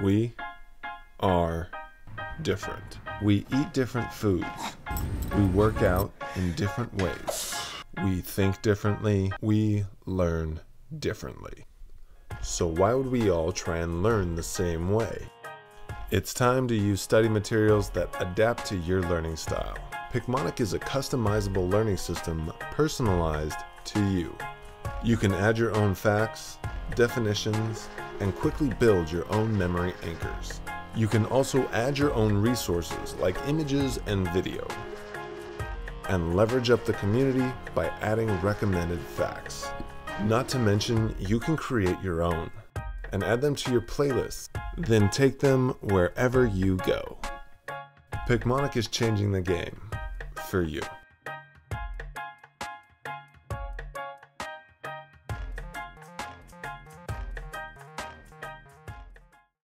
We are different. We eat different foods. We work out in different ways. We think differently. We learn differently. So, why would we all try and learn the same way? It's time to use study materials that adapt to your learning style. Picmonic is a customizable learning system personalized to you. You can add your own facts, definitions, and quickly build your own memory anchors. You can also add your own resources like images and video, and leverage up the community by adding recommended facts. Not to mention, you can create your own and add them to your playlist, then take them wherever you go. Picmonic is changing the game for you.